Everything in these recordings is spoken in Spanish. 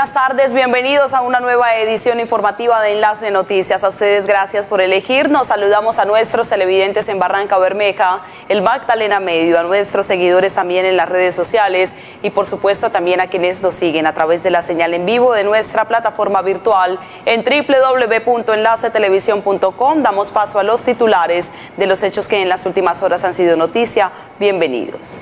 Buenas tardes, bienvenidos a una nueva edición informativa de Enlace Noticias. A ustedes gracias por elegirnos. Saludamos a nuestros televidentes en Barranca Bermeja, el Magdalena Medio, a nuestros seguidores también en las redes sociales y por supuesto también a quienes nos siguen a través de la señal en vivo de nuestra plataforma virtual en www.enlacetelevisión.com. Damos paso a los titulares de los hechos que en las últimas horas han sido noticia. Bienvenidos.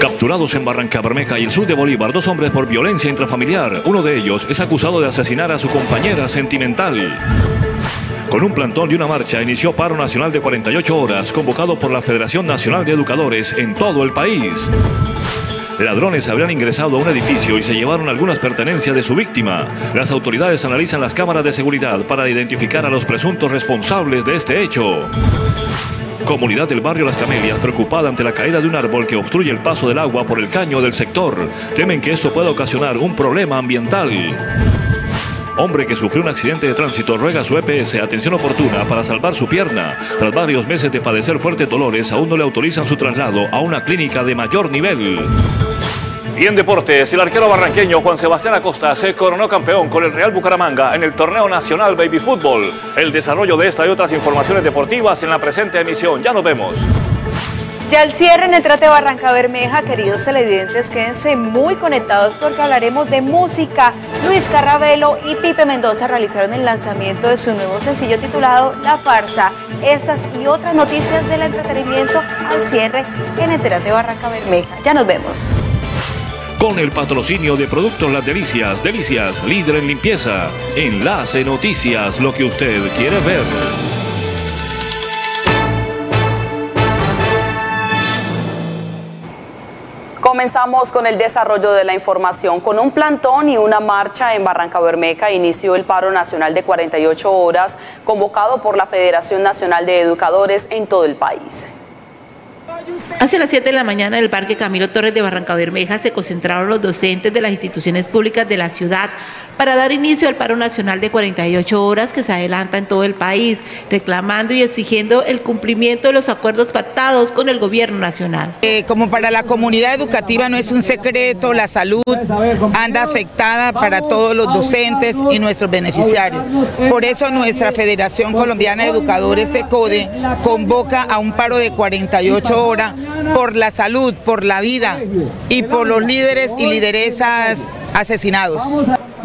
Capturados en Barranca Bermeja y el sur de Bolívar, dos hombres por violencia intrafamiliar. Uno de ellos es acusado de asesinar a su compañera sentimental. Con un plantón de una marcha inició paro nacional de 48 horas convocado por la Federación Nacional de Educadores en todo el país. Ladrones habrían ingresado a un edificio y se llevaron algunas pertenencias de su víctima. Las autoridades analizan las cámaras de seguridad para identificar a los presuntos responsables de este hecho. Comunidad del barrio Las Camelias preocupada ante la caída de un árbol que obstruye el paso del agua por el caño del sector. Temen que esto pueda ocasionar un problema ambiental. Hombre que sufrió un accidente de tránsito ruega su EPS atención oportuna para salvar su pierna. Tras varios meses de padecer fuertes dolores, aún no le autorizan su traslado a una clínica de mayor nivel. Y en deportes, el arquero barranqueño Juan Sebastián Acosta se coronó campeón con el Real Bucaramanga en el torneo nacional Baby Fútbol. El desarrollo de esta y otras informaciones deportivas en la presente emisión. Ya nos vemos. Ya el cierre en el Trate Barranca Bermeja, queridos televidentes, quédense muy conectados porque hablaremos de música. Luis Carrabelo y Pipe Mendoza realizaron el lanzamiento de su nuevo sencillo titulado La Farsa. Estas y otras noticias del entretenimiento al cierre en el Barranca Bermeja. Ya nos vemos con el patrocinio de Productos Las Delicias, Delicias, líder en limpieza. Enlace Noticias, lo que usted quiere ver. Comenzamos con el desarrollo de la información. Con un plantón y una marcha en Barranca Bermeja inició el paro nacional de 48 horas convocado por la Federación Nacional de Educadores en todo el país. Hacia las 7 de la mañana en el Parque Camilo Torres de Barranca Bermeja se concentraron los docentes de las instituciones públicas de la ciudad para dar inicio al paro nacional de 48 horas que se adelanta en todo el país, reclamando y exigiendo el cumplimiento de los acuerdos pactados con el gobierno nacional. Eh, como para la comunidad educativa no es un secreto, la salud anda afectada para todos los docentes y nuestros beneficiarios. Por eso nuestra Federación Colombiana de Educadores, FECODE, convoca a un paro de 48 horas por la salud, por la vida y por los líderes y lideresas asesinados.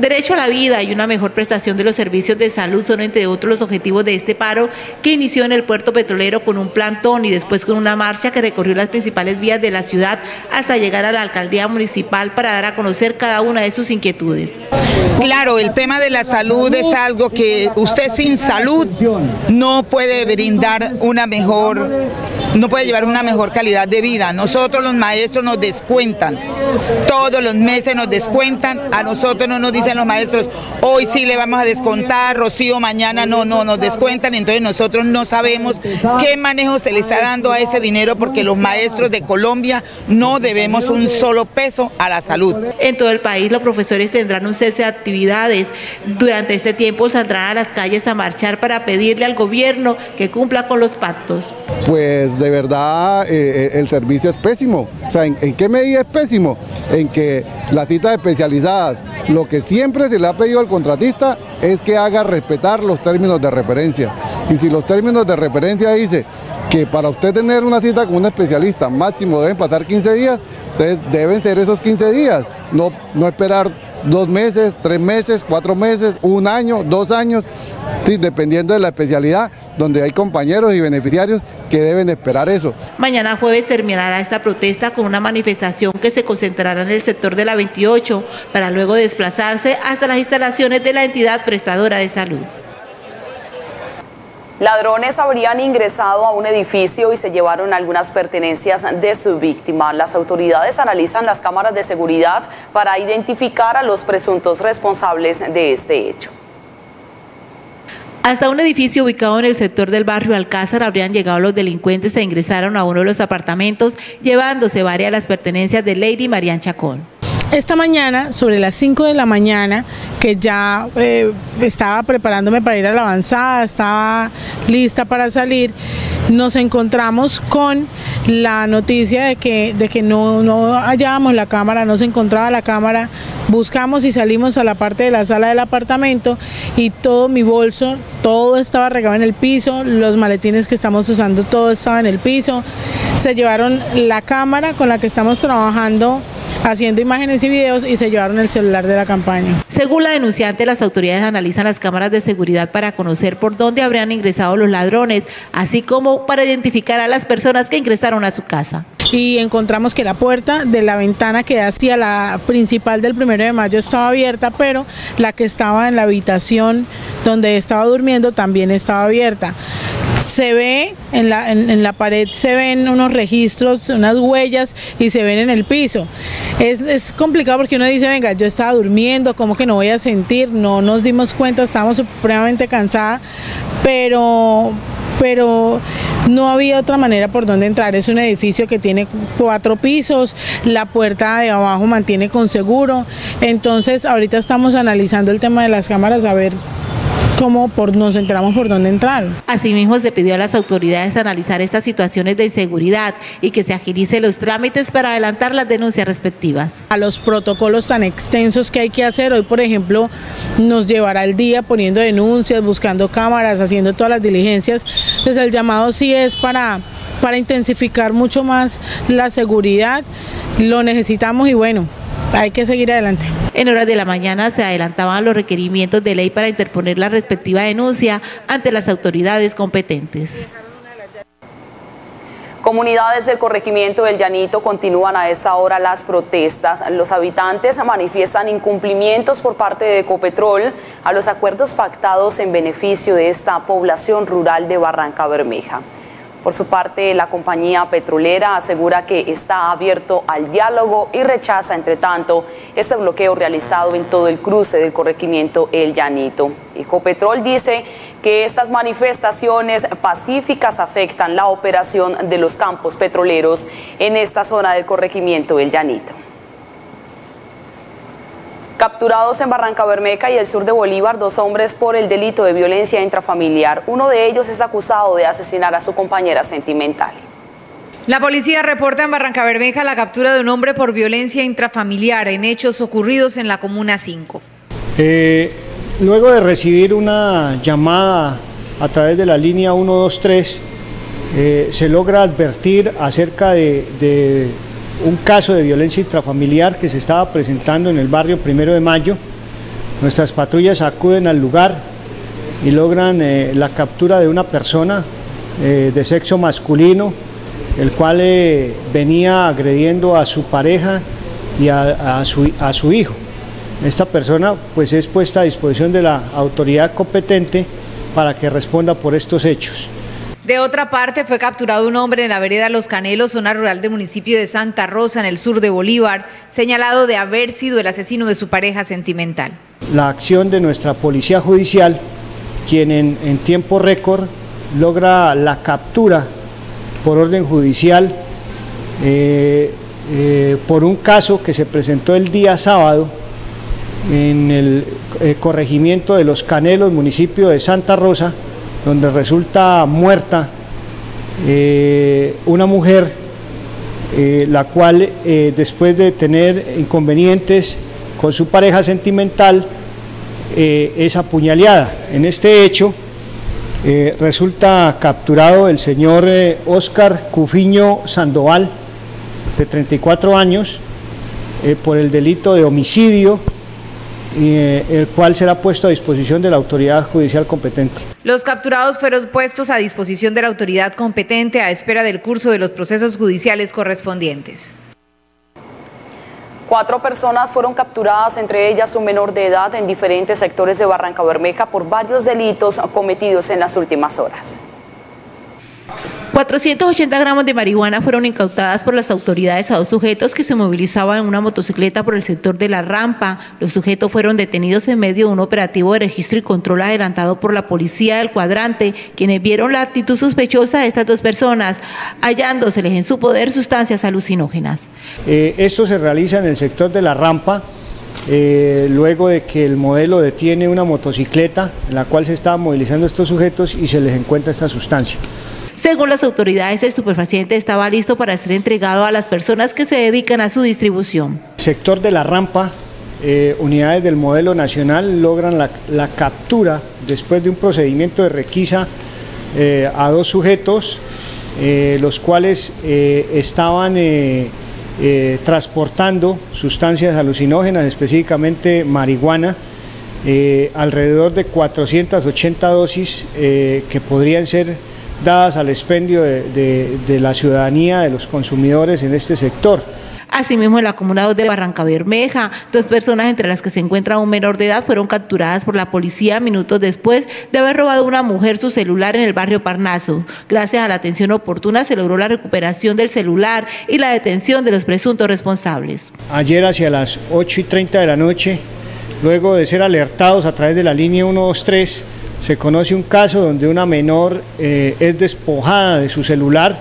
Derecho a la vida y una mejor prestación de los servicios de salud son entre otros los objetivos de este paro que inició en el puerto petrolero con un plantón y después con una marcha que recorrió las principales vías de la ciudad hasta llegar a la alcaldía municipal para dar a conocer cada una de sus inquietudes. Claro, el tema de la salud es algo que usted sin salud no puede brindar una mejor no puede llevar una mejor calidad de vida. Nosotros los maestros nos descuentan, todos los meses nos descuentan, a nosotros no nos dicen los maestros, hoy sí le vamos a descontar, Rocío, mañana no, no nos descuentan, entonces nosotros no sabemos qué manejo se le está dando a ese dinero porque los maestros de Colombia no debemos un solo peso a la salud. En todo el país los profesores tendrán un cese de actividades. Durante este tiempo saldrán a las calles a marchar para pedirle al gobierno que cumpla con los pactos. Pues de verdad eh, eh, el servicio es pésimo. O sea, ¿en, qué medida es pésimo? En que las citas especializadas, lo que siempre se le ha pedido al contratista es que haga respetar los términos de referencia. Y si los términos de referencia dice que para usted tener una cita con un especialista máximo deben pasar 15 días, entonces deben ser esos 15 días, no, no esperar dos meses, tres meses, cuatro meses, un año, dos años, dependiendo de la especialidad, donde hay compañeros y beneficiarios que deben esperar eso. Mañana jueves terminará esta protesta con una manifestación que se concentrará en el sector de la 28 para luego desplazarse hasta las instalaciones de la entidad prestadora de salud. Ladrones habrían ingresado a un edificio y se llevaron algunas pertenencias de su víctima. Las autoridades analizan las cámaras de seguridad para identificar a los presuntos responsables de este hecho. Hasta un edificio ubicado en el sector del barrio Alcázar habrían llegado los delincuentes e ingresaron a uno de los apartamentos llevándose varias las pertenencias de Lady Marian Chacón. Esta mañana, sobre las 5 de la mañana, que ya eh, estaba preparándome para ir a la avanzada, estaba lista para salir, nos encontramos con la noticia de que, de que no, no hallábamos la cámara, no se encontraba la cámara, buscamos y salimos a la parte de la sala del apartamento y todo mi bolso, todo estaba regado en el piso, los maletines que estamos usando, todo estaba en el piso, se llevaron la cámara con la que estamos trabajando haciendo imágenes y videos y se llevaron el celular de la campaña. Según la denunciante, las autoridades analizan las cámaras de seguridad para conocer por dónde habrían ingresado los ladrones, así como para identificar a las personas que ingresaron a su casa. Y encontramos que la puerta de la ventana que hacia la principal del primero de mayo estaba abierta, pero la que estaba en la habitación donde estaba durmiendo también estaba abierta se ve en la, en, la, pared, se ven unos registros, unas huellas y se ven en el piso. Es, es, complicado porque uno dice, venga, yo estaba durmiendo, ¿cómo que no voy a sentir? No nos dimos cuenta, estábamos supremamente cansadas, pero, pero no había otra manera por donde entrar. Es un edificio que tiene cuatro pisos, la puerta de abajo mantiene con seguro, entonces ahorita estamos analizando el tema de las cámaras a ver cómo por, nos enteramos por dónde entrar. Asimismo, se pidió a las autoridades analizar estas situaciones de inseguridad y que se agilice los trámites para adelantar las denuncias respectivas. A los protocolos tan extensos que hay que hacer, hoy por ejemplo nos llevará el día poniendo denuncias, buscando cámaras, haciendo todas las diligencias, pues el llamado sí es para, para intensificar mucho más la seguridad, lo necesitamos y bueno, hay que seguir adelante. En horas de la mañana se adelantaban los requerimientos de ley para interponer la respectiva denuncia ante las autoridades competentes. Comunidades del corregimiento del Llanito continúan a esta hora las protestas. Los habitantes manifiestan incumplimientos por parte de Ecopetrol a los acuerdos pactados en beneficio de esta población rural de Barranca Bermeja. Por su parte, la compañía petrolera asegura que está abierto al diálogo y rechaza, entre tanto, este bloqueo realizado en todo el cruce del corregimiento El Llanito. Ecopetrol dice que estas manifestaciones pacíficas afectan la operación de los campos petroleros en esta zona del corregimiento El Llanito. Capturados en Barranca Bermeja y el sur de Bolívar, dos hombres por el delito de violencia intrafamiliar. Uno de ellos es acusado de asesinar a su compañera sentimental. La policía reporta en Barranca Bermeja la captura de un hombre por violencia intrafamiliar en hechos ocurridos en la Comuna 5. Eh, luego de recibir una llamada a través de la línea 123, eh, se logra advertir acerca de un caso de violencia intrafamiliar que se estaba presentando en el barrio Primero de Mayo. Nuestras patrullas acuden al lugar y logran eh, la captura de una persona eh, de sexo masculino, el cual eh, venía agrediendo a su pareja y a, su, a su hijo. Esta persona pues es puesta a disposición de la autoridad competente para que responda por estos hechos. De otra parte, fue capturado un hombre en la vereda Los Canelos, zona rural del municipio de Santa Rosa, en el sur de Bolívar, señalado de haber sido el asesino de su pareja sentimental. La acción de nuestra policía judicial, quien en, tiempo récord logra la captura por orden judicial eh, eh, por un caso que se presentó el día sábado en el eh, corregimiento de Los Canelos, municipio de Santa Rosa, donde resulta muerta eh, una mujer, eh, la cual eh, después de tener inconvenientes con su pareja sentimental, es apuñaleada. En este hecho resulta capturado el señor Oscar Cufiño Sandoval, de 34 años, por el delito de homicidio eh, el cual será puesto a disposición de la autoridad judicial competente. Los capturados fueron puestos a disposición de la autoridad competente a espera del curso de los procesos judiciales correspondientes. Cuatro personas fueron capturadas, entre ellas un menor de edad, en diferentes sectores de Barranca Bermeja por varios delitos cometidos en las últimas horas. 480 gramos de marihuana fueron incautadas por las autoridades a dos sujetos que se movilizaban en una motocicleta por el sector de la rampa. Los sujetos fueron detenidos en medio de un operativo de registro y control adelantado por la policía del cuadrante, quienes vieron la actitud sospechosa de estas dos personas, hallándoseles en su poder sustancias alucinógenas. Eh, esto se realiza en el sector de la rampa. Eh, luego de que el modelo detiene una motocicleta en la cual se estaban movilizando estos sujetos y se les encuentra esta sustancia. Según las autoridades, el estupefaciente estaba listo para ser entregado a las personas que se dedican a su distribución. Sector de la rampa, eh, unidades del modelo nacional logran la, captura después de un procedimiento de requisa eh, a dos sujetos, eh, los cuales estaban transportando sustancias alucinógenas, específicamente marihuana, alrededor de 480 dosis que podrían ser dadas al expendio de, la ciudadanía, de los consumidores en este sector. Asimismo, en la comunidad de Barranca Bermeja, dos personas entre las que se encuentra un menor de edad fueron capturadas por la policía minutos después de haber robado a una mujer su celular en el barrio Parnaso. Gracias a la atención oportuna se logró la recuperación del celular y la detención de los presuntos responsables. Ayer hacia las 8 y 30 de la noche, luego de ser alertados a través de la línea 123, se conoce un caso donde una menor eh, es despojada de su celular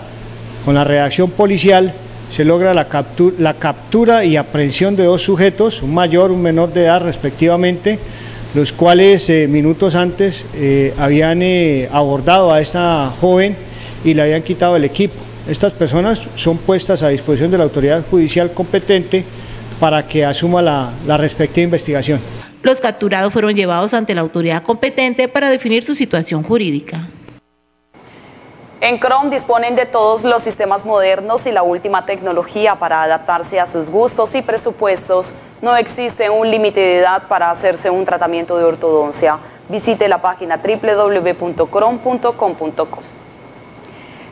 con la reacción policial se logra la captura, y aprehensión de dos sujetos, un mayor, un menor de edad respectivamente, los cuales eh, minutos antes eh, habían abordado a esta joven y le habían quitado el equipo. Estas personas son puestas a disposición de la autoridad judicial competente para que asuma la respectiva investigación. Los capturados fueron llevados ante la autoridad competente para definir su situación jurídica. En Chrome disponen de todos los sistemas modernos y la última tecnología para adaptarse a sus gustos y presupuestos. No existe un límite de edad para hacerse un tratamiento de ortodoncia. Visite la página www.chrome.com.co.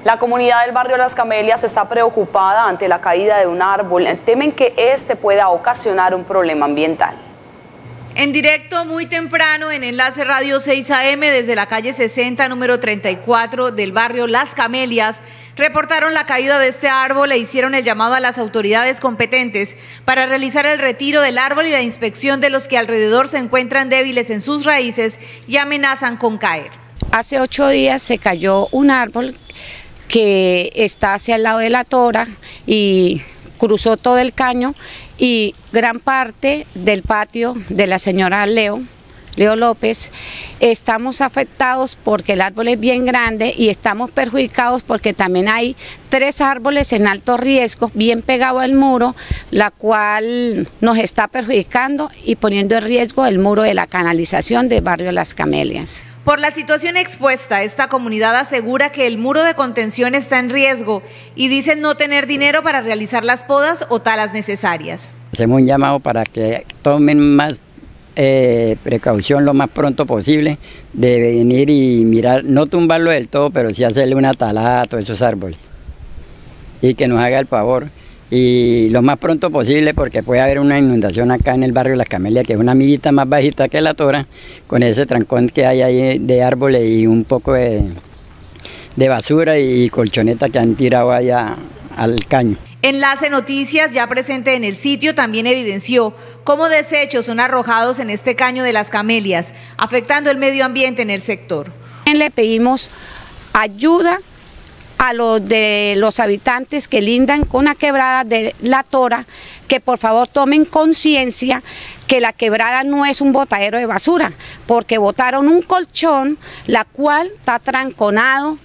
La comunidad del barrio Las Camelias está preocupada ante la caída de un árbol. Temen que este pueda ocasionar un problema ambiental. En directo muy temprano en Enlace Radio 6 AM desde la calle 60, número 34 del barrio Las Camelias, reportaron la caída de este árbol e hicieron el llamado a las autoridades competentes para realizar el retiro del árbol y la inspección de los que alrededor se encuentran débiles en sus raíces y amenazan con caer. Hace ocho días se cayó un árbol que está hacia el lado de la tora y cruzó todo el caño y gran parte del patio de la señora Leo, Leo López, estamos afectados porque el árbol es bien grande y estamos perjudicados porque también hay tres árboles en alto riesgo, bien pegados al muro, la cual nos está perjudicando y poniendo en riesgo el muro de la canalización del barrio Las Camelias. Por la situación expuesta, esta comunidad asegura que el muro de contención está en riesgo y dicen no tener dinero para realizar las podas o talas necesarias. Hacemos un llamado para que tomen más eh, precaución lo más pronto posible de venir y mirar, no tumbarlo del todo, pero sí hacerle una talada a todos esos árboles. Y que nos haga el favor y lo más pronto posible porque puede haber una inundación acá en el barrio Las Camelias, que es una amiguita más bajita que la Tora, con ese trancón que hay ahí de árboles y un poco de, basura y colchoneta que han tirado allá al caño. Enlace Noticias, ya presente en el sitio, también evidenció cómo desechos son arrojados en este caño de las camelias, afectando el medio ambiente en el sector. Le pedimos ayuda a los de los habitantes que lindan con la quebrada de la Tora, que por favor tomen conciencia que la quebrada no es un botadero de basura, porque botaron un colchón, la cual está tranconado,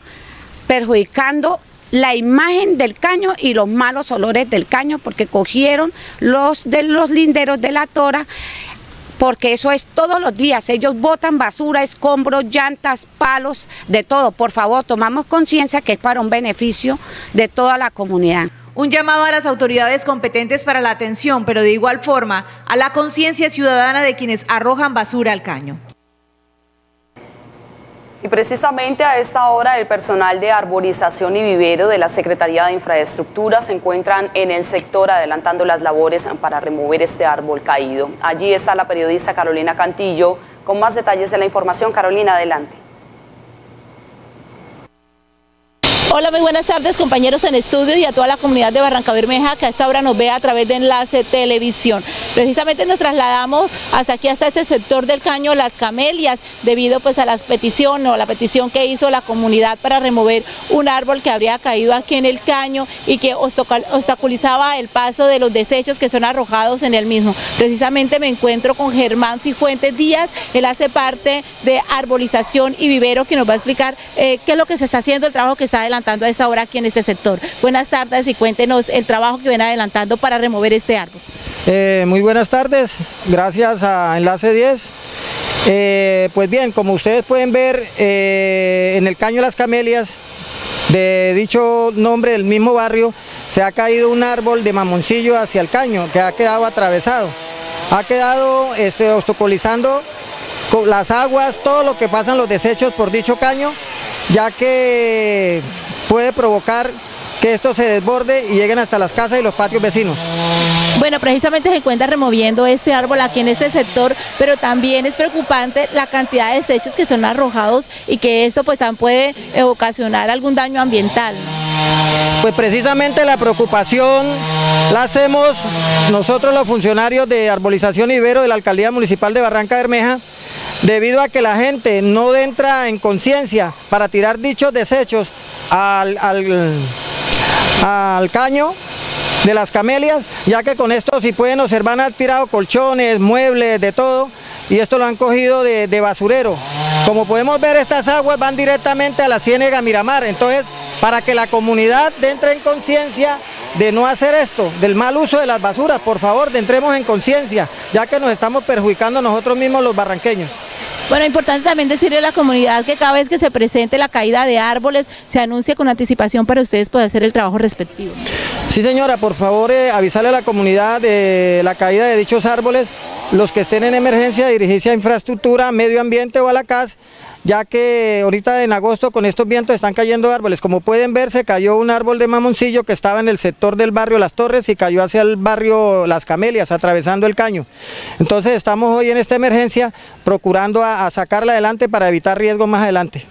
perjudicando la imagen del caño y los malos olores del caño, porque cogieron los de los linderos de la Tora porque eso es todos los días. Ellos botan basura, escombros, llantas, palos, de todo. Por favor, tomamos conciencia que es para un beneficio de toda la comunidad. Un llamado a las autoridades competentes para la atención, pero de igual forma a la conciencia ciudadana de quienes arrojan basura al caño. Y precisamente a esta hora el personal de arborización y vivero de la Secretaría de Infraestructura se encuentran en el sector adelantando las labores para remover este árbol caído. Allí está la periodista Carolina Cantillo con más detalles de la información. Carolina, adelante. Hola, muy buenas tardes compañeros en estudio y a toda la comunidad de Barranca Bermeja que a esta hora nos ve a través de Enlace Televisión. Precisamente nos trasladamos hasta aquí, hasta este sector del caño Las Camelias, debido pues a las peticiones o la petición que hizo la comunidad para remover un árbol que habría caído aquí en el caño y que obstaculizaba el paso de los desechos que son arrojados en el mismo. Precisamente me encuentro con Germán Cifuentes Díaz, él hace parte de arbolización y vivero que nos va a explicar eh, qué es lo que se está haciendo, el trabajo que está adelantando a esta hora aquí en este sector. Buenas tardes y cuéntenos el trabajo que viene adelantando para remover este árbol. Eh, muy buenas tardes, gracias a Enlace 10. Eh, pues bien, como ustedes pueden ver, eh, en el Caño de las Camelias, de dicho nombre del mismo barrio, se ha caído un árbol de mamoncillo hacia el caño, que ha quedado atravesado. Ha quedado este, obstaculizando las aguas, todo lo que pasan los desechos por dicho caño, ya que puede provocar que esto se desborde y lleguen hasta las casas y los patios vecinos. Bueno, precisamente se encuentra removiendo este árbol aquí en este sector, pero también es preocupante la cantidad de desechos que son arrojados y que esto pues también puede eh, ocasionar algún daño ambiental. Pues precisamente la preocupación la hacemos nosotros los funcionarios de arbolización ibero de la Alcaldía Municipal de Barranca Bermeja, debido a que la gente no entra en conciencia para tirar dichos desechos al, al, caño de las camelias, ya que con esto si pueden observar han tirado colchones, muebles, de todo, y esto lo han cogido de, basurero. Como podemos ver estas aguas van directamente a la Ciénega Miramar, entonces para que la comunidad entre en conciencia de no hacer esto, del mal uso de las basuras, por favor, entremos en conciencia, ya que nos estamos perjudicando nosotros mismos los barranqueños. Bueno, importante también decirle a la comunidad que cada vez que se presente la caída de árboles, se anuncie con anticipación para ustedes poder hacer el trabajo respectivo. Sí señora, por favor eh, avisarle a la comunidad de la caída de dichos árboles, los que estén en emergencia, dirigirse a infraestructura, medio ambiente o a la CAS, ya que ahorita en agosto con estos vientos están cayendo árboles. Como pueden ver, se cayó un árbol de mamoncillo que estaba en el sector del barrio Las Torres y cayó hacia el barrio Las Camelias, atravesando el caño. Entonces estamos hoy en esta emergencia procurando a, sacarla adelante para evitar riesgos más adelante.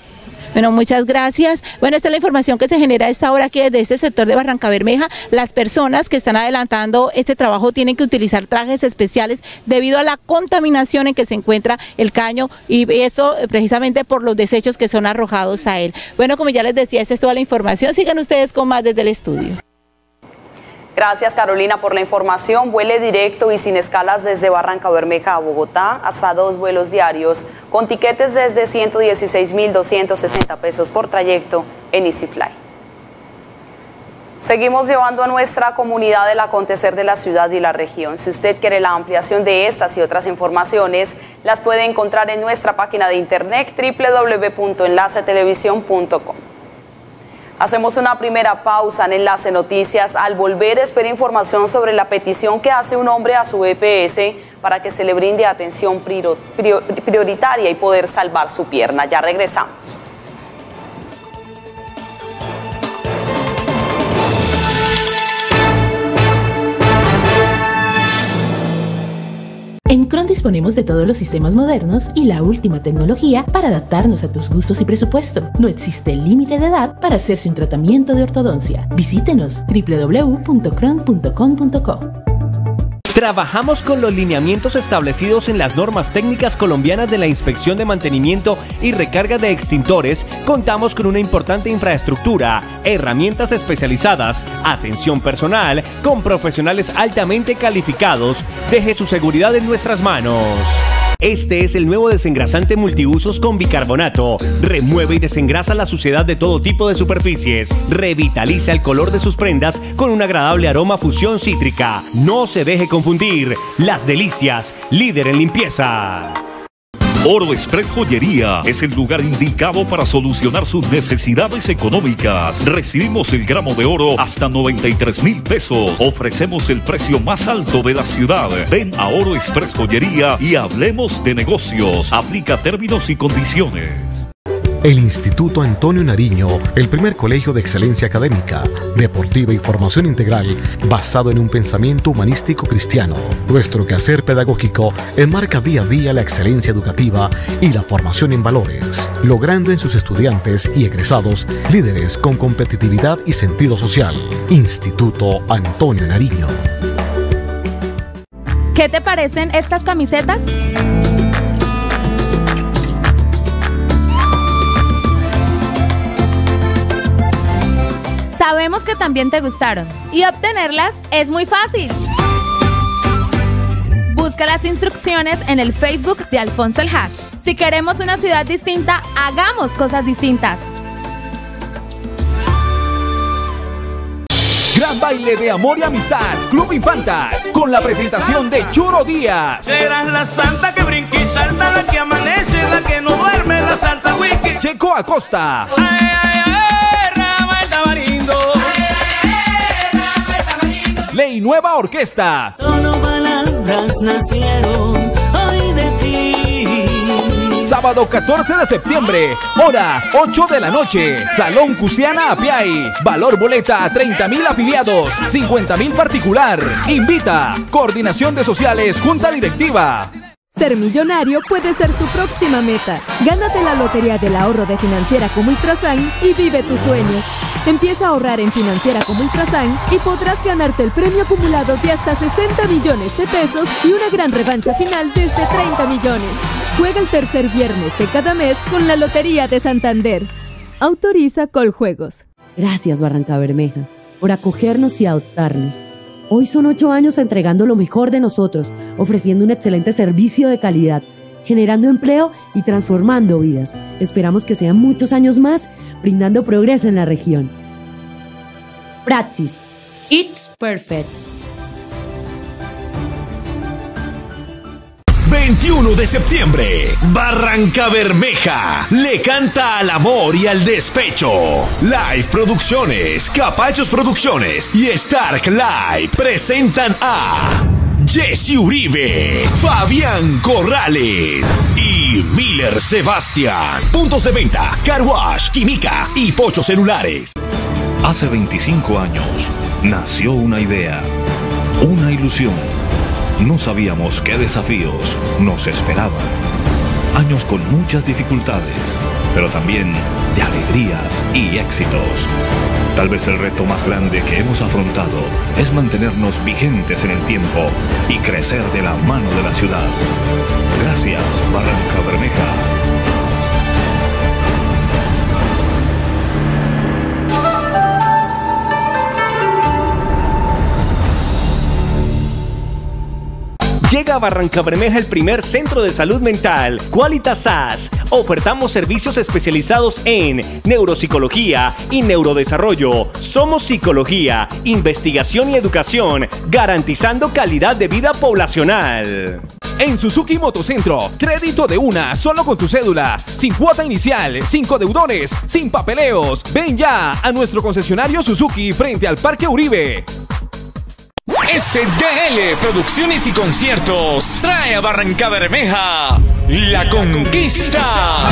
Bueno, muchas gracias. Bueno, esta es la información que se genera a esta hora aquí desde este sector de Barranca Bermeja. Las personas que están adelantando este trabajo tienen que utilizar trajes especiales debido a la contaminación en que se encuentra el caño y eso eh, precisamente por los desechos que son arrojados a él. Bueno, como ya les decía, esta es toda la información. Sigan ustedes con más desde el estudio. Gracias Carolina por la información. Vuele directo y sin escalas desde Barranca Bermeja a Bogotá hasta dos vuelos diarios con tiquetes desde 116.260 pesos por trayecto en EasyFly. Seguimos llevando a nuestra comunidad el acontecer de la ciudad y la región. Si usted quiere la ampliación de estas y otras informaciones, las puede encontrar en nuestra página de internet www.enlacetelevisión.com. Hacemos una primera pausa en Enlace Noticias. Al volver, espera información sobre la petición que hace un hombre a su EPS para que se le brinde atención prioritaria y poder salvar su pierna. Ya regresamos. Cron disponemos de todos los sistemas modernos y la última tecnología para adaptarnos a tus gustos y presupuesto. No existe límite de edad para hacerse un tratamiento de ortodoncia. Visítenos www.cron.com.co. Trabajamos con los lineamientos establecidos en las normas técnicas colombianas de la inspección de mantenimiento y recarga de extintores. Contamos con una importante infraestructura, herramientas especializadas, atención personal, con profesionales altamente calificados. Deje su seguridad en nuestras manos. Este es el nuevo desengrasante multiusos con bicarbonato. Remueve y desengrasa la suciedad de todo tipo de superficies. Revitaliza el color de sus prendas con un agradable aroma fusión cítrica. No se deje confundir. Las delicias, líder en limpieza. Oro Express Joyería es el lugar indicado para solucionar sus necesidades económicas. Recibimos el gramo de oro hasta 93 mil pesos. Ofrecemos el precio más alto de la ciudad. Ven a Oro Express Joyería y hablemos de negocios. Aplica términos y condiciones. El Instituto Antonio Nariño, el primer colegio de excelencia académica, deportiva y formación integral basado en un pensamiento humanístico cristiano. Nuestro quehacer pedagógico enmarca día a día la excelencia educativa y la formación en valores, logrando en sus estudiantes y egresados líderes con competitividad y sentido social. Instituto Antonio Nariño. ¿Qué te parecen estas camisetas? Sabemos que también te gustaron y obtenerlas es muy fácil. Busca las instrucciones en el Facebook de Alfonso el Hash. Si queremos una ciudad distinta, hagamos cosas distintas. Gran baile de amor y amistad, Club Infantas, con la presentación de Churo Díaz. Serás la santa que brinca y salta, la que amanece, la que no duerme, la santa wiki. Checo Acosta. Ay, ay, ay, Ley Nueva Orquesta. Solo palabras nacieron hoy de ti. Sábado 14 de septiembre, hora 8 de la noche. Salón Cusiana Apiay. Valor boleta 30 mil afiliados, 50 mil particular. Invita. Coordinación de Sociales, Junta Directiva. Ser millonario puede ser tu próxima meta. Gánate la lotería del ahorro de Financiera como Ultrasan y vive tus sueños. Empieza a ahorrar en Financiera como Ultrasan y podrás ganarte el premio acumulado de hasta 60 millones de pesos y una gran revancha final desde 30 millones. Juega el tercer viernes de cada mes con la Lotería de Santander. Autoriza Coljuegos. Gracias Barranca Bermeja por acogernos y adoptarnos. Hoy son ocho años entregando lo mejor de nosotros, ofreciendo un excelente servicio de calidad, generando empleo y transformando vidas. Esperamos que sean muchos años más, brindando progreso en la región. Praxis. It's perfect. 21 de septiembre, Barranca Bermeja le canta al amor y al despecho. Live Producciones, Capachos Producciones y Stark Live presentan a Jesse Uribe, Fabián Corrales y Miller Sebastián. Puntos de venta, Car Wash, Química y Pocho Celulares. Hace 25 años nació una idea, una ilusión. No sabíamos qué desafíos nos esperaban. Años con muchas dificultades, pero también de alegrías y éxitos. Tal vez el reto más grande que hemos afrontado es mantenernos vigentes en el tiempo y crecer de la mano de la ciudad. Gracias, Barranca Bermeja. Llega a Barranca Bermeja el primer centro de salud mental, Qualitas SAS. Ofertamos servicios especializados en neuropsicología y neurodesarrollo. Somos psicología, investigación y educación, garantizando calidad de vida poblacional. En Suzuki Motocentro, crédito de una, solo con tu cédula, sin cuota inicial, sin deudores, sin papeleos. Ven ya a nuestro concesionario Suzuki frente al Parque Uribe. SDL Producciones y Conciertos trae a Barranca Bermeja La Conquista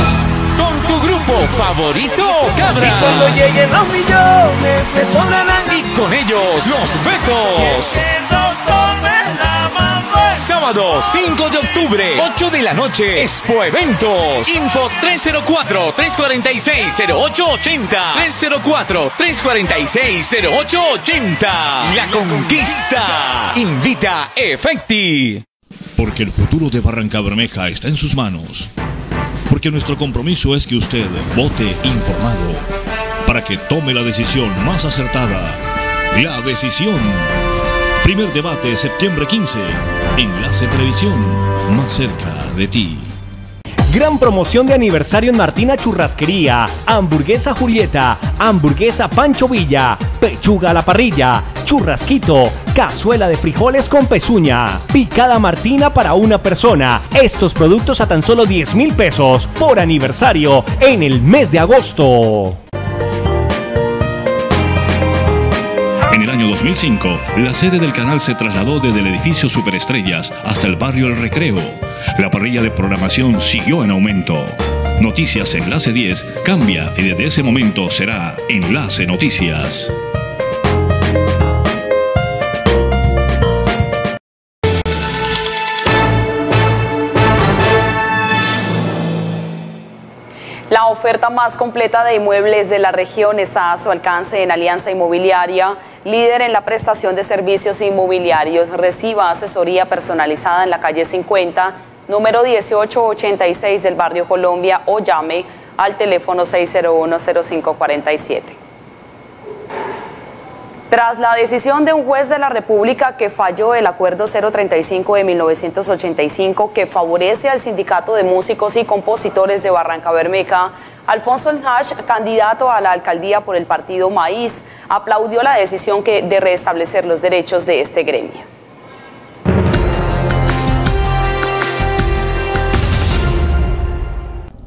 con tu grupo favorito Cabras. Y cuando lleguen los millones me sobrarán. Y con ellos los Betos. Sábado 5 de octubre, 8 de la noche, Expo Eventos. Info 304-346-0880. 304-346-0880. La Conquista. Invita Efecti. Porque el futuro de Barranca Bermeja está en sus manos. Porque nuestro compromiso es que usted vote informado para que tome la decisión más acertada. La decisión. Primer debate, septiembre 15. Enlace Televisión, más cerca de ti. Gran promoción de aniversario en Martina Churrasquería. Hamburguesa Julieta, hamburguesa Pancho Villa, pechuga a la parrilla, churrasquito, cazuela de frijoles con pezuña, picada Martina para una persona. Estos productos a tan solo 10 mil pesos por aniversario en el mes de agosto. En el año 2005, la sede del canal se trasladó desde el edificio Superestrellas hasta el barrio El Recreo. La parrilla de programación siguió en aumento. Noticias Enlace 10 cambia y desde ese momento será Enlace Noticias. La oferta más completa de inmuebles de la región está a su alcance en Alianza Inmobiliaria, líder en la prestación de servicios inmobiliarios. Reciba asesoría personalizada en la calle 50, número 1886 del barrio Colombia o llame al teléfono 601-0547. Tras la decisión de un juez de la República que falló el Acuerdo 035 de 1985 que favorece al Sindicato de Músicos y Compositores de Barranca Bermeja, Alfonso Hash, candidato a la alcaldía por el partido Maíz, aplaudió la decisión de restablecer los derechos de este gremio.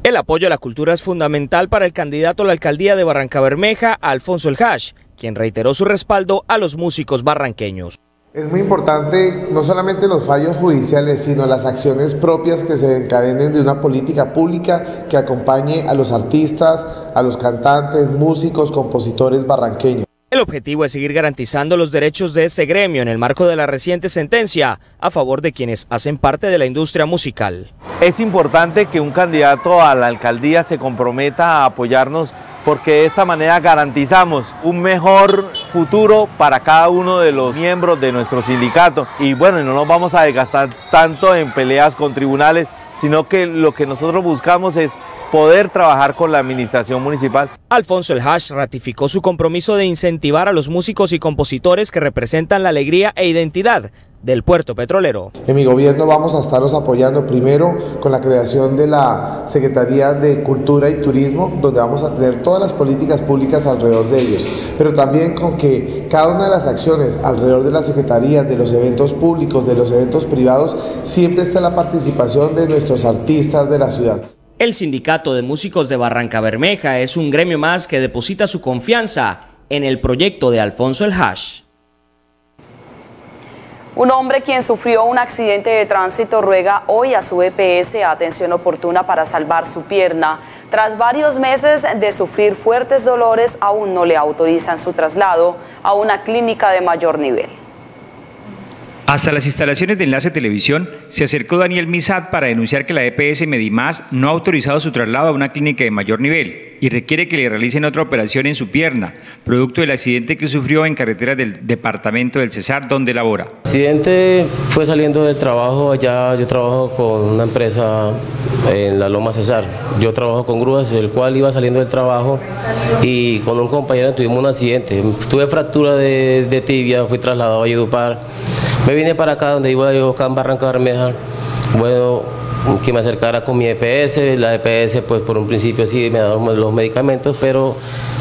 El apoyo a la cultura es fundamental para el candidato a la alcaldía de Barranca Bermeja, Alfonso El Hash, quien reiteró su respaldo a los músicos barranqueños. Es muy importante no solamente los fallos judiciales, sino las acciones propias que se encadenen de una política pública que acompañe a los artistas, a los cantantes, músicos, compositores barranqueños. El objetivo es seguir garantizando los derechos de este gremio en el marco de la reciente sentencia a favor de quienes hacen parte de la industria musical. Es importante que un candidato a la alcaldía se comprometa a apoyarnos porque de esta manera garantizamos un mejor futuro para cada uno de los miembros de nuestro sindicato. Y bueno, no nos vamos a desgastar tanto en peleas con tribunales, sino que lo que nosotros buscamos es poder trabajar con la administración municipal. Alfonso El Hash ratificó su compromiso de incentivar a los músicos y compositores que representan la alegría e identidad del puerto petrolero. En mi gobierno vamos a estarlos apoyando primero con la creación de la Secretaría de Cultura y Turismo, donde vamos a tener todas las políticas públicas alrededor de ellos, pero también con que cada una de las acciones alrededor de la Secretaría, de los eventos públicos, de los eventos privados, siempre está la participación de nuestros artistas de la ciudad. El Sindicato de Músicos de Barranca Bermeja es un gremio más que deposita su confianza en el proyecto de Alfonso El Hash. Un hombre quien sufrió un accidente de tránsito ruega hoy a su EPS atención oportuna para salvar su pierna. Tras varios meses de sufrir fuertes dolores, aún no le autorizan su traslado a una clínica de mayor nivel. Hasta las instalaciones de Enlace Televisión se acercó Daniel Misat para denunciar que la EPS Medimás no ha autorizado su traslado a una clínica de mayor nivel y requiere que le realicen otra operación en su pierna, producto del accidente que sufrió en carretera del departamento del Cesar, donde labora. El accidente fue saliendo del trabajo, allá yo trabajo con una empresa en la Loma Cesar. Yo trabajo con grúas, el cual iba saliendo del trabajo y con un compañero tuvimos un accidente. Tuve fractura de, tibia, fui trasladado a Yedupar. Me vine para acá donde iba yo, acá en Barranca Bermeja. Bueno, que me acercara con mi EPS, la EPS pues por un principio sí me daba los medicamentos, pero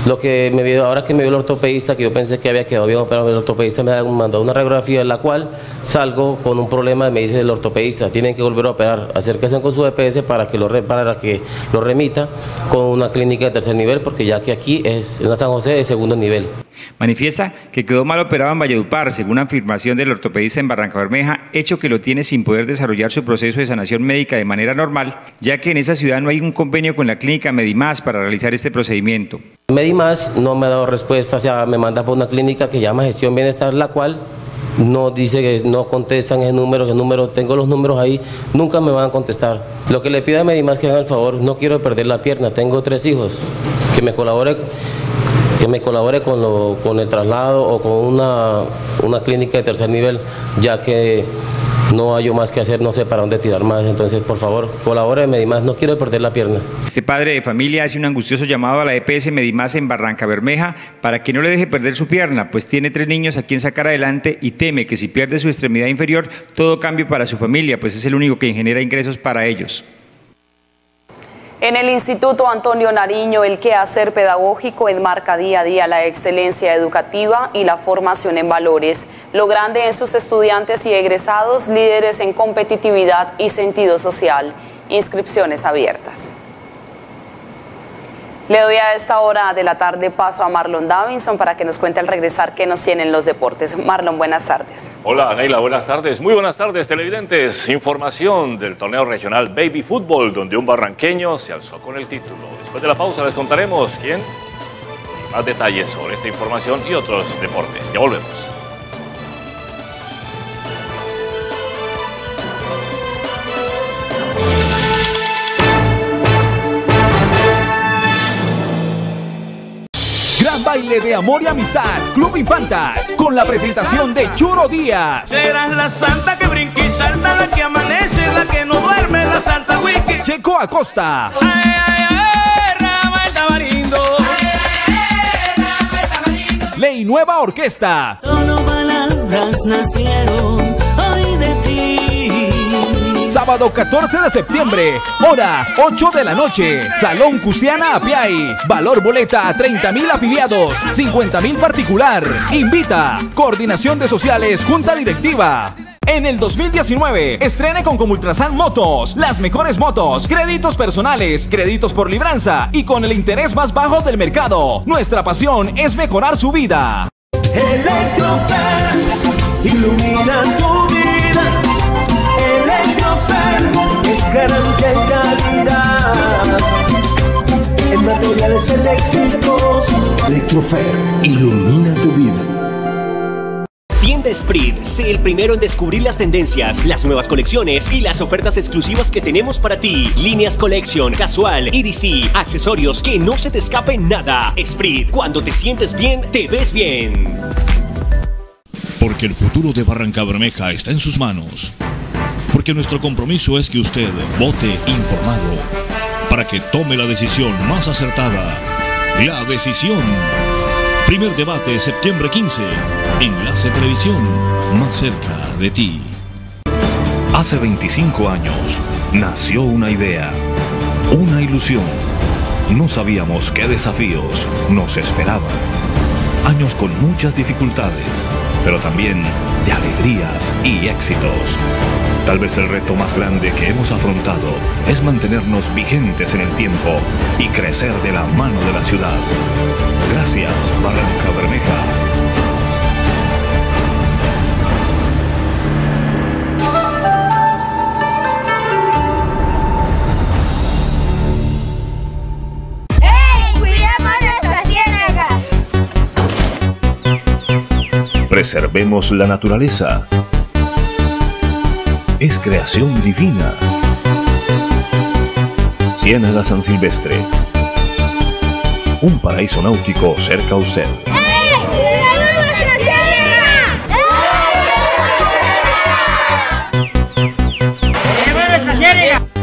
lo que me vio, ahora que me vio el ortopedista, que yo pensé que había quedado bien operado, el ortopedista me mandó una radiografía en la cual salgo con un problema, me dice el ortopedista, tienen que volver a operar, acérquense con su EPS para que lo, para que lo remita con una clínica de tercer nivel, porque ya que aquí es en la San José de segundo nivel. Manifiesta que quedó mal operado en Valledupar, según afirmación del ortopedista en Barranca Bermeja, hecho que lo tiene sin poder desarrollar su proceso de sanación médica de manera normal, ya que en esa ciudad no hay un convenio con la clínica Medimás para realizar este procedimiento. Medimás no me ha dado respuesta, o sea, me manda por una clínica que llama Gestión Bienestar, la cual no dice que no contestan el número, que número, tengo los números ahí, nunca me van a contestar. Lo que le pido a Medimás que haga el favor, no quiero perder la pierna, tengo tres hijos, que me colabore que me colabore con, lo, con el traslado o con una, una clínica de tercer nivel, ya que no hay más que hacer, no sé para dónde tirar más. Entonces, por favor, colabore Medimás, no quiero perder la pierna. Este padre de familia hace un angustioso llamado a la EPS Medimás en Barranca Bermeja para que no le deje perder su pierna, pues tiene tres niños a quien sacar adelante y teme que si pierde su extremidad inferior, todo cambie para su familia, pues es el único que genera ingresos para ellos. En el Instituto Antonio Nariño, el quehacer pedagógico enmarca día a día la excelencia educativa y la formación en valores, lo grande en sus estudiantes y egresados, líderes en competitividad y sentido social. Inscripciones abiertas. Le doy a esta hora de la tarde paso a Marlon Davinson para que nos cuente al regresar qué nos tienen los deportes. Marlon, buenas tardes. Hola, Neila, buenas tardes. Muy buenas tardes, televidentes. Información del torneo regional Baby Fútbol, donde un barranqueño se alzó con el título. Después de la pausa les contaremos quién más detalles sobre esta información y otros deportes. Ya volvemos. Baile de amor y amistad, Club Infantas, con la presentación de Churo Díaz. Serás la santa que brinca y salta, la que amanece, la que no duerme, la santa wiki. Checo Acosta. Ley Nueva Orquesta. Solo palabras nacieron. Sábado 14 de septiembre, hora 8 de la noche. Salón Cusiana Apiay. Valor boleta a 30 mil afiliados, 50 mil particular. Invita. Coordinación de Sociales, Junta Directiva. En el 2019, estrene con Comultrasan Motos, las mejores motos, créditos personales, créditos por libranza y con el interés más bajo del mercado. Nuestra pasión es mejorar su vida. Electrofer, ilumina es garantía y calidad. En materiales eléctricos. Electrofer, ilumina tu vida. Tienda Sprit, sé el primero en descubrir las tendencias, las nuevas colecciones y las ofertas exclusivas que tenemos para ti. Líneas Collection, casual, EDC, accesorios, que no se te escape nada. Sprit, cuando te sientes bien, te ves bien. Porque el futuro de Barranca Bermeja está en sus manos. Porque nuestro compromiso es que usted vote informado para que tome la decisión más acertada. La decisión. Primer debate, septiembre 15. Enlace Televisión, más cerca de ti. Hace 25 años nació una idea, una ilusión. No sabíamos qué desafíos nos esperaban. Años con muchas dificultades, pero también de alegrías y éxitos. Tal vez el reto más grande que hemos afrontado es mantenernos vigentes en el tiempo y crecer de la mano de la ciudad. Gracias, Barranca Bermeja. Preservemos la naturaleza. Es creación divina. Ciénaga San Silvestre. Un paraíso náutico cerca a usted.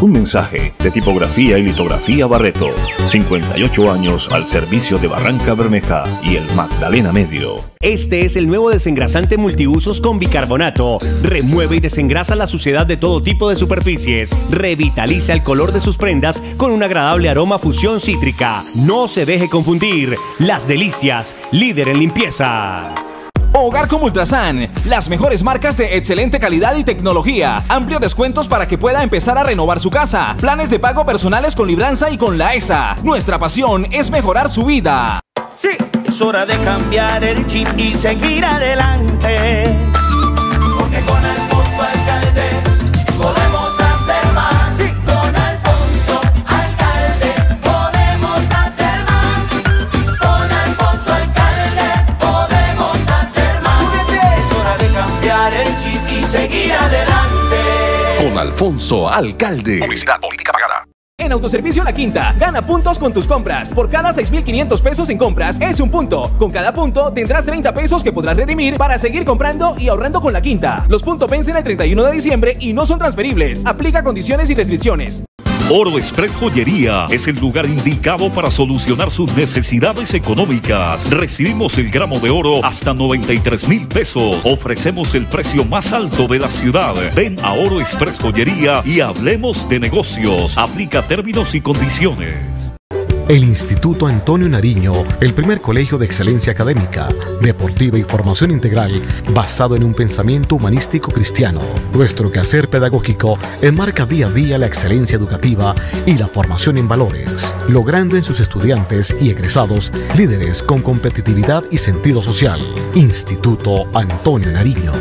Un mensaje de tipografía y litografía Barreto. 58 años al servicio de Barranca Bermeja y el Magdalena Medio. Este es el nuevo desengrasante multiusos con bicarbonato. Remueve y desengrasa la suciedad de todo tipo de superficies. Revitaliza el color de sus prendas con un agradable aroma fusión cítrica. No se deje confundir. Las Delicias, líder en limpieza. Hogar como Ultrasan, las mejores marcas de excelente calidad y tecnología. Amplio descuentos para que pueda empezar a renovar su casa. Planes de pago personales con libranza y con la ESA. Nuestra pasión es mejorar su vida. Sí, es hora de cambiar el chip y seguir adelante. Con Con Alfonso Alcalde. Publicidad política pagada. En Autoservicio La Quinta, gana puntos con tus compras. Por cada 6.500 pesos en compras es un punto. Con cada punto tendrás 30 pesos que podrás redimir para seguir comprando y ahorrando con La Quinta. Los puntos vencen el 31 de diciembre y no son transferibles. Aplica condiciones y restricciones. Oro Express Joyería es el lugar indicado para solucionar sus necesidades económicas. Recibimos el gramo de oro hasta 93 mil pesos. Ofrecemos el precio más alto de la ciudad. Ven a Oro Express Joyería y hablemos de negocios. Aplica términos y condiciones. El Instituto Antonio Nariño, el primer colegio de excelencia académica, deportiva y formación integral basado en un pensamiento humanístico cristiano. Nuestro quehacer pedagógico enmarca día a día la excelencia educativa y la formación en valores, logrando en sus estudiantes y egresados líderes con competitividad y sentido social. Instituto Antonio Nariño.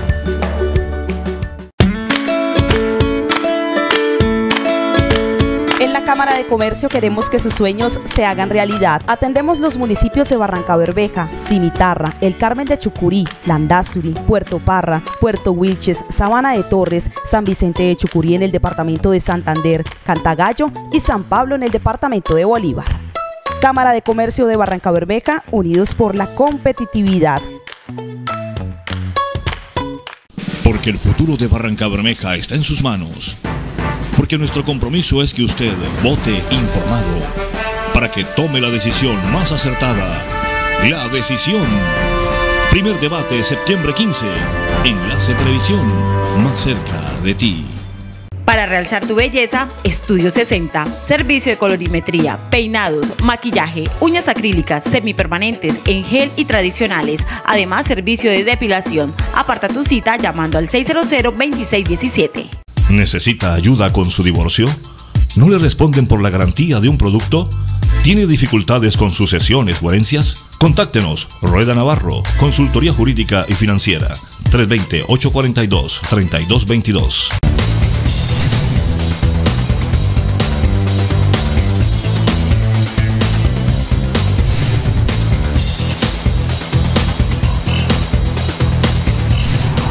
De Comercio queremos que sus sueños se hagan realidad. Atendemos los municipios de Barranca Bermeja, Cimitarra, El Carmen de Chucurí, Landazuri, Puerto Parra, Puerto Wilches, Sabana de Torres, San Vicente de Chucurí en el departamento de Santander, Cantagallo y San Pablo en el departamento de Bolívar. Cámara de Comercio de Barranca Bermeja, unidos por la competitividad. Porque el futuro de Barranca Bermeja está en sus manos. Porque nuestro compromiso es que usted vote informado para que tome la decisión más acertada. La decisión. Primer debate, septiembre 15. Enlace Televisión, más cerca de ti. Para realzar tu belleza, Estudio 60. Servicio de colorimetría, peinados, maquillaje, uñas acrílicas, semipermanentes, en gel y tradicionales. Además, servicio de depilación. Aparta tu cita llamando al 600-2617. ¿Necesita ayuda con su divorcio? ¿No le responden por la garantía de un producto? ¿Tiene dificultades con sucesiones o herencias? Contáctenos, Rueda Navarro, Consultoría Jurídica y Financiera, 320-842-3222.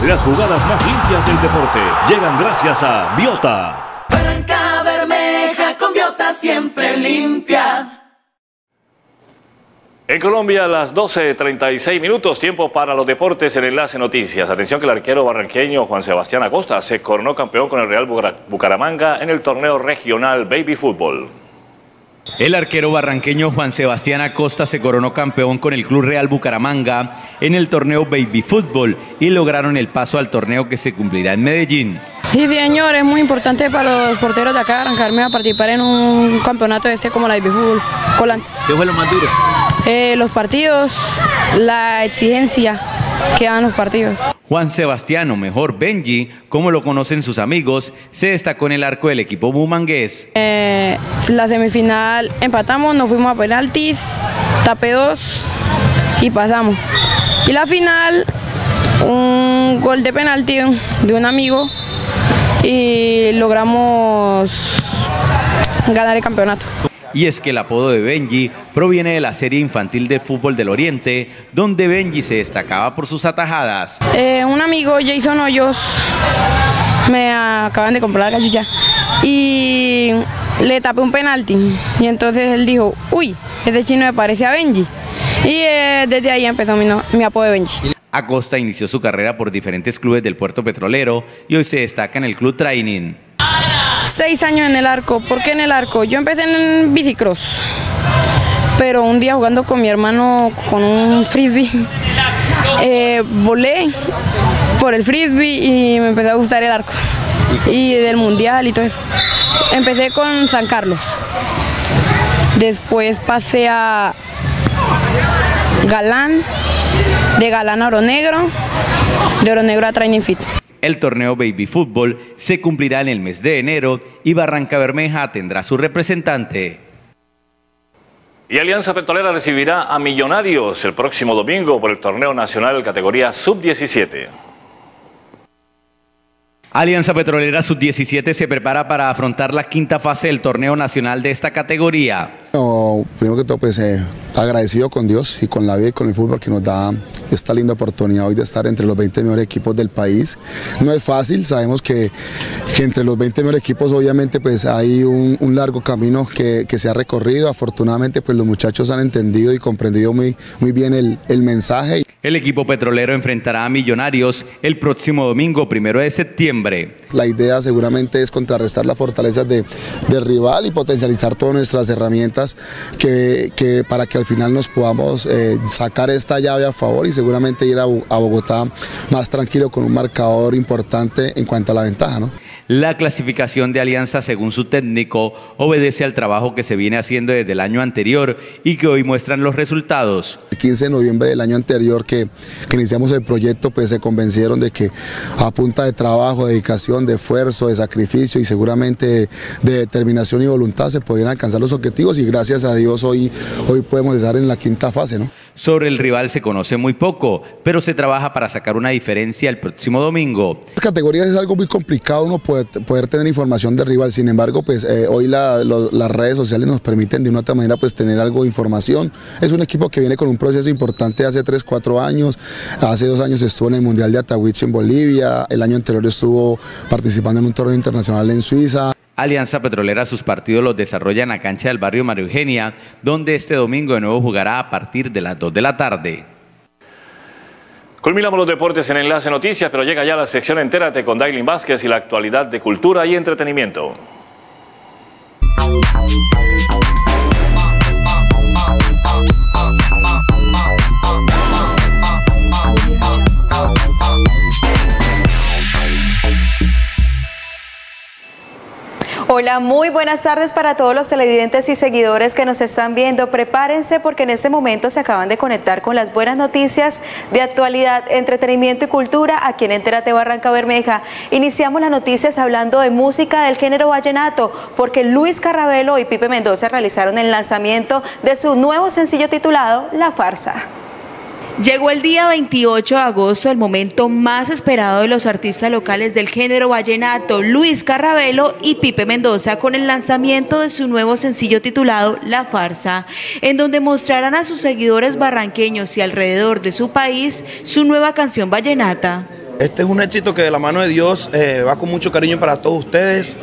Las jugadas más limpias del deporte llegan gracias a Biota. Barranca Bermeja con Biota siempre limpia. En Colombia, a las 12.36 minutos, tiempo para los deportes en Enlace Noticias. Atención que el arquero barranqueño Juan Sebastián Acosta se coronó campeón con el Real Bucaramanga en el torneo regional Baby Fútbol. El arquero barranqueño Juan Sebastián Acosta se coronó campeón con el Club Real Bucaramanga en el torneo Baby Fútbol y lograron el paso al torneo que se cumplirá en Medellín. Sí, señor, es muy importante para los porteros de acá arrancarme a participar en un campeonato de este como la Baby Fútbol Colante. ¿Qué fue lo más duro? Eh, los partidos, la exigencia que dan los partidos. Juan Sebastián, o mejor Benji, como lo conocen sus amigos, se destacó en el arco del equipo bumangués. Eh, la semifinal empatamos, nos fuimos a penaltis, tapé dos y pasamos. Y la final, un gol de penalti de un amigo y logramos ganar el campeonato. Y es que el apodo de Benji proviene de la serie infantil de fútbol del Oriente, donde Benji se destacaba por sus atajadas. Eh, un amigo, Jason Hoyos, me acaban de comprar la gallilla y le tapé un penalti. Y entonces él dijo, uy, ese chino me parece a Benji. Y eh, desde ahí empezó mi, no- mi apodo de Benji. Acosta inició su carrera por diferentes clubes del puerto petrolero y hoy se destaca en el club Training. Seis años en el arco. ¿Por qué en el arco? Yo empecé en bicicross. Pero un día jugando con mi hermano con un frisbee, eh, volé por el frisbee y me empezó a gustar el arco. Y del mundial y todo eso. Empecé con San Carlos. Después pasé a Galán, de Galán a Oro Negro, de Oro Negro a Training Fit. El torneo Baby Fútbol se cumplirá en el mes de enero y Barranca Bermeja tendrá su representante. Y Alianza Petrolera recibirá a Millonarios el próximo domingo por el torneo nacional categoría Sub-17. Alianza Petrolera Sub-17 se prepara para afrontar la quinta fase del torneo nacional de esta categoría. No, primero que todo, pues eh, agradecido con Dios y con la vida y con el fútbol que nos da esta linda oportunidad hoy de estar entre los 20 mejores equipos del país. No es fácil, sabemos que, entre los 20 mejores equipos obviamente pues hay un, largo camino que, se ha recorrido. Afortunadamente pues los muchachos han entendido y comprendido muy, muy bien el mensaje. El equipo petrolero enfrentará a Millonarios el próximo domingo, primero de septiembre. La idea seguramente es contrarrestar las fortalezas de, del rival y potencializar todas nuestras herramientas que, que para que al final nos podamos eh, sacar esta llave a favor y seguramente ir a, a Bogotá más tranquilo con un marcador importante en cuanto a la ventaja. ¿no? La clasificación de Alianza, según su técnico, obedece al trabajo que se viene haciendo desde el año anterior y que hoy muestran los resultados. El 15 de noviembre del año anterior que, que iniciamos el proyecto, pues se convencieron de que a punta de trabajo, dedicación, de esfuerzo, de sacrificio y seguramente de determinación y voluntad se podían alcanzar los objetivos y gracias a Dios hoy, hoy podemos estar en la quinta fase. ¿no? Sobre el rival se conoce muy poco, pero se trabaja para sacar una diferencia el próximo domingo. Las categorías es algo muy complicado uno poder, poder tener información del rival, sin embargo, pues eh, hoy la, lo, las redes sociales nos permiten de una otra manera pues tener algo de información. Es un equipo que viene con un proceso importante hace 3, 4 años, hace dos años estuvo en el Mundial de Atawich en Bolivia, el año anterior estuvo participando en un torneo internacional en Suiza. Alianza Petrolera sus partidos los desarrolla en la cancha del barrio María Eugenia, donde este domingo de nuevo jugará a partir de las 2 de la tarde. Culminamos los deportes en Enlace Noticias, pero llega ya la sección Entérate con Dailin Vázquez y la actualidad de cultura y entretenimiento. Hola, muy buenas tardes para todos los televidentes y seguidores que nos están viendo. Prepárense porque en este momento se acaban de conectar con las buenas noticias de actualidad, entretenimiento y cultura aquí en Entérate Barranca Bermeja. Iniciamos las noticias hablando de música del género vallenato porque Luis Carrabelo y Pipe Mendoza realizaron el lanzamiento de su nuevo sencillo titulado La Farsa. Llegó el día 28 de agosto, el momento más esperado de los artistas locales del género vallenato, Luis Carrabelo y Pipe Mendoza, con el lanzamiento de su nuevo sencillo titulado La Farsa, en donde mostrarán a sus seguidores barranqueños y alrededor de su país su nueva canción vallenata. Este es un éxito que de la mano de Dios eh, va con mucho cariño para todos ustedes,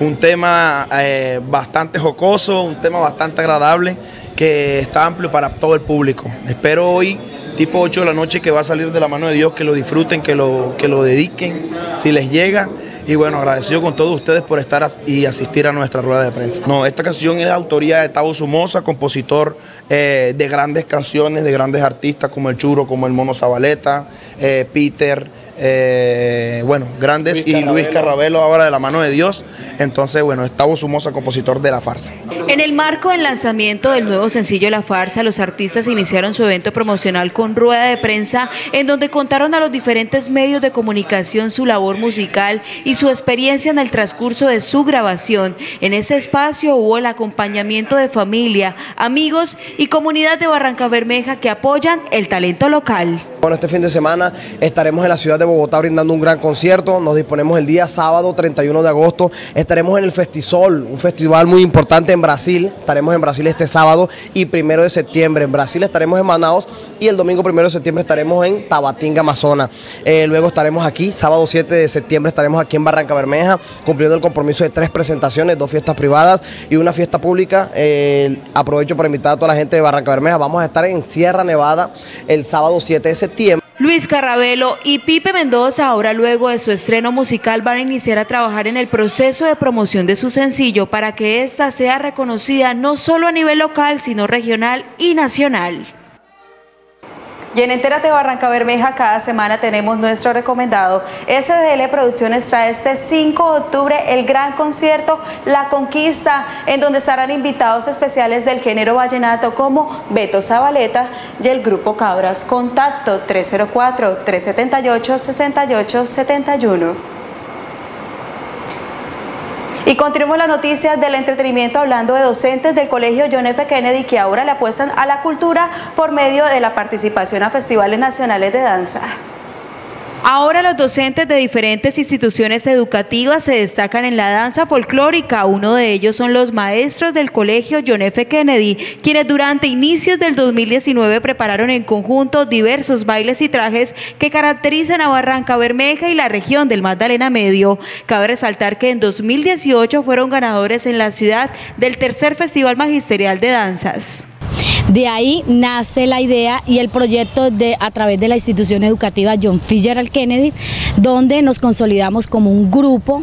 un tema eh, bastante jocoso, un tema bastante agradable que está amplio para todo el público. Espero hoy tipo 8 de la noche que va a salir de la mano de Dios, que lo disfruten, que lo, que lo dediquen, si les llega. Y bueno, agradecido con todos ustedes por estar y asistir a nuestra rueda de prensa. No, esta canción es autoría de Tavo Sumosa, compositor eh, de grandes canciones, de grandes artistas como el Churo, como el Mono Zabaleta, eh, Peter, eh, bueno, grandes y Luis Carrabelo ahora de la mano de Dios. Entonces, bueno, Tavo Sumosa, compositor de La Farsa. En el marco del lanzamiento del nuevo sencillo La Farsa, los artistas iniciaron su evento promocional con rueda de prensa en donde contaron a los diferentes medios de comunicación su labor musical y su experiencia en el transcurso de su grabación. En ese espacio hubo el acompañamiento de familia, amigos y comunidad de Barranca Bermeja que apoyan el talento local. Bueno, este fin de semana estaremos en la ciudad de Bogotá brindando un gran concierto. Nos disponemos el día sábado 31 de agosto. Estaremos en el Festisol, un festival muy importante en Brasil. Estaremos en Brasil este sábado y primero de septiembre. En Brasil estaremos en Manaus y el domingo primero de septiembre estaremos en Tabatinga, Amazonas. Eh, luego estaremos aquí, sábado 7 de septiembre estaremos aquí en Barranca Bermeja, cumpliendo el compromiso de tres presentaciones, dos fiestas privadas y una fiesta pública. Eh, aprovecho para invitar a toda la gente de Barranca Bermeja. Vamos a estar en Sierra Nevada el sábado 7 de septiembre. Luis Carrabelo y Pipe Mendoza ahora luego de su estreno musical van a iniciar a trabajar en el proceso de promoción de su sencillo para que ésta sea reconocida no solo a nivel local, sino regional y nacional. Y en Entérate Barranca Bermeja cada semana tenemos nuestro recomendado. SDL Producciones trae este 5 de octubre el gran concierto La Conquista, en donde estarán invitados especiales del género vallenato como Beto Zabaleta y el Grupo Cabras. Contacto 304-378-6871. Y continuamos las noticias del entretenimiento hablando de docentes del Colegio John F. Kennedy que ahora le apuestan a la cultura por medio de la participación a festivales nacionales de danza. Ahora los docentes de diferentes instituciones educativas se destacan en la danza folclórica. Uno de ellos son los maestros del colegio John F. Kennedy, quienes durante inicios del 2019 prepararon en conjunto diversos bailes y trajes que caracterizan a Barranca Bermeja y la región del Magdalena Medio. Cabe resaltar que en 2018 fueron ganadores en la ciudad del tercer Festival Magisterial de Danzas. De ahí nace la idea y el proyecto de, a través de la institución educativa John Fitzgerald Kennedy, donde nos consolidamos como un grupo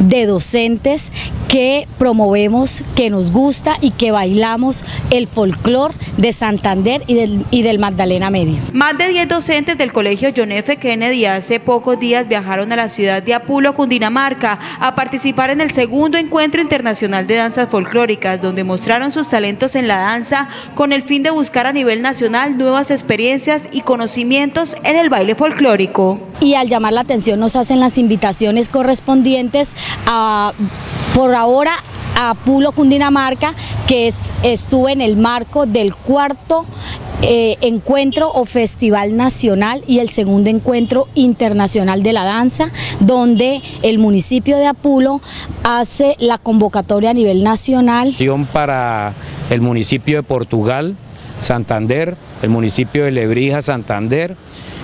de docentes que promovemos, que nos gusta y que bailamos el folclor de Santander y del, y del Magdalena Medio. Más de 10 docentes del Colegio John F. Kennedy hace pocos días viajaron a la ciudad de Apulo, Cundinamarca, a participar en el segundo encuentro internacional de danzas folclóricas, donde mostraron sus talentos en la danza con el fin de buscar a nivel nacional nuevas experiencias y conocimientos en el baile folclórico. Y al llamar la atención nos hacen las invitaciones correspondientes a, por ahora, a Pulo, Cundinamarca, que es, estuvo en el marco del cuarto eh, encuentro o festival nacional y el segundo encuentro internacional de la danza, donde el municipio de Apulo hace la convocatoria a nivel nacional. Para el municipio de Portugal, Santander, el municipio de Lebrija, Santander,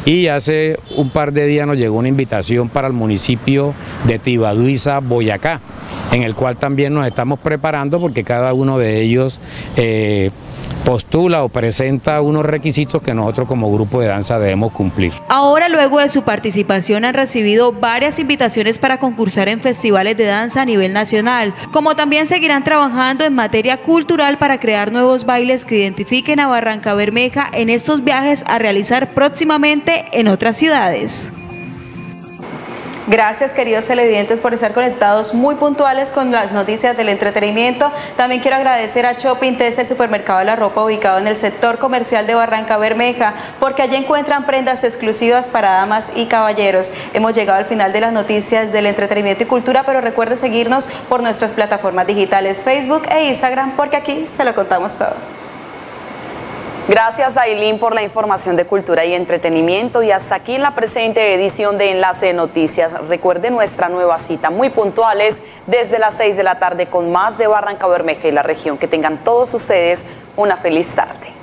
y hace un par de días nos llegó una invitación para el municipio de Tibaduiza, Boyacá, en el cual también nos estamos preparando porque cada uno de ellos eh, postula o presenta unos requisitos que nosotros como grupo de danza debemos cumplir. Ahora, luego de su participación, han recibido varias invitaciones para concursar en festivales de danza a nivel nacional, como también seguirán trabajando en materia cultural para crear nuevos bailes que identifiquen a Barranca Bermeja en estos viajes a realizar próximamente en otras ciudades. Gracias queridos televidentes por estar conectados muy puntuales con las noticias del entretenimiento. También quiero agradecer a Shopping Tess, el supermercado de la ropa ubicado en el sector comercial de Barranca Bermeja, porque allí encuentran prendas exclusivas para damas y caballeros. Hemos llegado al final de las noticias del entretenimiento y cultura, pero recuerde seguirnos por nuestras plataformas digitales Facebook e Instagram, porque aquí se lo contamos todo. Gracias Ailín por la información de cultura y entretenimiento y hasta aquí la presente edición de Enlace de Noticias. Recuerde nuestra nueva cita muy puntuales desde las 6 de la tarde con más de Barranca Bermeja y la región. Que tengan todos ustedes una feliz tarde.